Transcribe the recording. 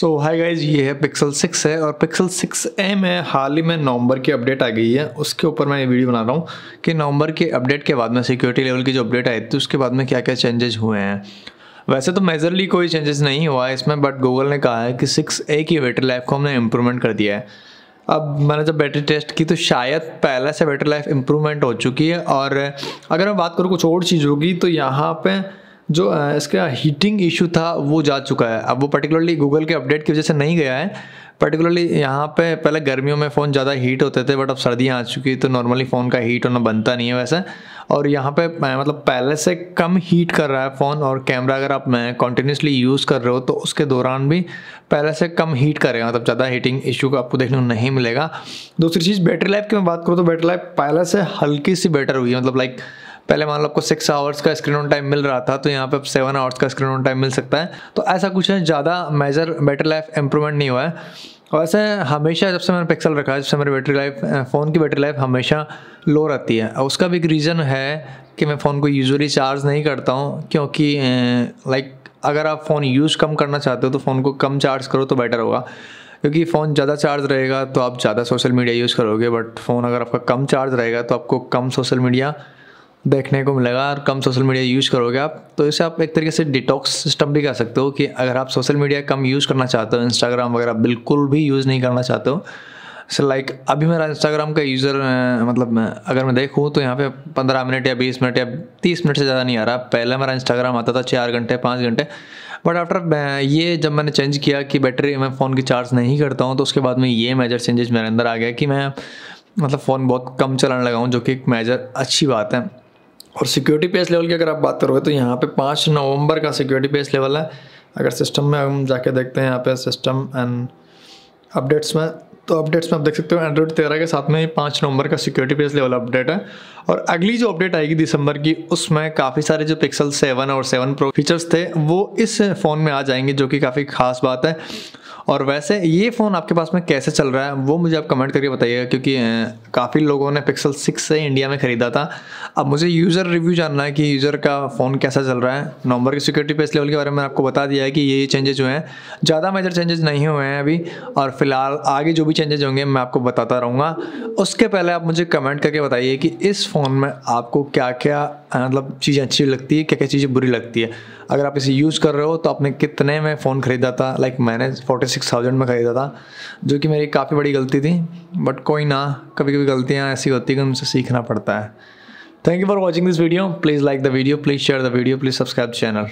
सो हाय guys ये है pixel 6 है और पिक्सल 6a में हाल ही में नवंबर की अपडेट आ गई है। उसके ऊपर मैं ये वीडियो बना रहा हूँ कि नवंबर के अपडेट के बाद में सिक्योरिटी लेवल की जो अपडेट आई थी, उसके बाद में क्या क्या चेंजेस हुए हैं। वैसे तो मेजरली कोई चेंजेस नहीं हुआ है इसमें बट गूगल ने कहा है कि सिक्स ए की बैटरी लाइफ को हमने इम्प्रूवमेंट कर दिया है। अब मैंने जब बैटरी टेस्ट की तो शायद पहले से बैटरी लाइफ इम्प्रूवमेंट हो चुकी है और अगर मैं बात करूँ कुछ और चीज़ होगी तो यहाँ पे जो इसका हीटिंग इशू था, वो जा चुका है। अब वो पर्टिकुलरली गूगल के अपडेट की वजह से नहीं गया है। पर्टिकुलरली यहाँ पे पहले गर्मियों में फ़ोन ज़्यादा हीट होते थे बट अब सर्दियाँ आ चुकी तो नॉर्मली फ़ोन का हीट होना बनता नहीं है वैसे। और यहाँ पे मतलब पहले से कम हीट कर रहा है फ़ोन और कैमरा अगर आप कॉन्टीन्यूसली यूज़ कर रहे हो तो उसके दौरान भी पहले से कम हीट करेगा। मतलब ज़्यादा हीटिंग इशू का आपको देखने को नहीं मिलेगा। दूसरी चीज़ बैटरी लाइफ की मैं बात करूँ तो बैटरी लाइफ पहले से हल्की सी बेटर हुई है। मतलब लाइक पहले मान लो आपको सिक्स आवर्स का स्क्रीन ऑन टाइम मिल रहा था तो यहाँ पे अब सेवन आवर्स का स्क्रीन ऑन टाइम मिल सकता है। तो ऐसा कुछ है, ज़्यादा मेजर बैटरी लाइफ इंप्रूवमेंट नहीं हुआ है। ऐसे हमेशा जब से मैंने पिक्सल रखा है, जब से मेरी बैटरी लाइफ फ़ोन की बैटरी लाइफ हमेशा लो रहती है। उसका भी एक रीज़न है कि मैं फ़ोन को यूजली चार्ज नहीं करता हूँ, क्योंकि लाइक अगर आप फ़ोन यूज़ कम करना चाहते हो तो फ़ोन को कम चार्ज करो तो बेटर होगा। क्योंकि फ़ोन ज़्यादा चार्ज रहेगा तो आप ज़्यादा सोशल मीडिया यूज़ करोगे बट फ़ोन अगर आपका कम चार्ज रहेगा तो आपको कम सोशल मीडिया देखने को मिलेगा और कम सोशल मीडिया यूज़ करोगे आप तो इसे आप एक तरीके से डिटॉक्स सिस्टम भी कह सकते हो कि अगर आप सोशल मीडिया कम यूज़ करना चाहते हो, इंस्टाग्राम वगैरह बिल्कुल भी यूज़ नहीं करना चाहते हो सो लाइक अभी मेरा इंस्टाग्राम का यूज़र मतलब अगर मैं देखूँ तो यहाँ पे पंद्रह मिनट या बीस मिनट या तीस मिनट से ज़्यादा नहीं आ रहा। पहले मेरा इंस्टाग्राम आता था चार घंटे, पाँच घंटे बट आफ्टर ये जब मैंने चेंज किया कि बैटरी मैं फ़ोन की चार्ज नहीं करता हूँ तो उसके बाद में ये मेजर चेंजेस मेरे अंदर आ गया कि मैं मतलब फ़ोन बहुत कम चलाने लगा हूँ, जो कि एक मेजर अच्छी बात है। और सिक्योरिटी पेस लेवल की अगर आप बात करोगे तो यहाँ पे पाँच नवंबर का सिक्योरिटी पेस लेवल है। अगर सिस्टम में हम जाके देखते हैं यहाँ पे सिस्टम एंड अपडेट्स में तो अपडेट्स में आप देख सकते हो एंड्रॉइड तेरह के साथ में पाँच नवंबर का सिक्योरिटी पेस लेवल अपडेट है। और अगली जो अपडेट आएगी दिसंबर की, उसमें काफ़ी सारे जो पिक्सल सेवन और सेवन प्रो फीचर्स थे, वो इस फ़ोन में आ जाएँगे, जो कि काफ़ी खास बात है। और वैसे ये फ़ोन आपके पास में कैसे चल रहा है, वो मुझे आप कमेंट करके बताइएगा, क्योंकि काफ़ी लोगों ने पिक्सल सिक्स से इंडिया में ख़रीदा था। अब मुझे यूज़र रिव्यू जानना है कि यूज़र का फ़ोन कैसा चल रहा है। नवंबर की सिक्योरिटी पेस लेवल के बारे में आपको बता दिया है कि ये चेंजेज हुए हैं, ज़्यादा मेजर चेंजेस नहीं हुए हैं अभी, और फ़िलहाल आगे जो भी चेंजेज होंगे मैं आपको बताता रहूँगा। उसके पहले आप मुझे कमेंट करके बताइए कि इस फ़ोन में आपको क्या क्या मतलब चीज़ें अच्छी लगती है क्या क्या चीज़ें बुरी लगती है। अगर आप इसे यूज़ कर रहे हो तो आपने कितने में फ़ोन ख़रीदा था? लाइक मैंने फोर्टी सिक्स थाउज़ेंड में ख़रीदा था, जो कि मेरी काफ़ी बड़ी गलती थी बट कोई ना कभी कभी गलतियाँ ऐसी होती हैं कि उनसे सीखना पड़ता है। Thank you for watching this video please like the video please share the video please subscribe channel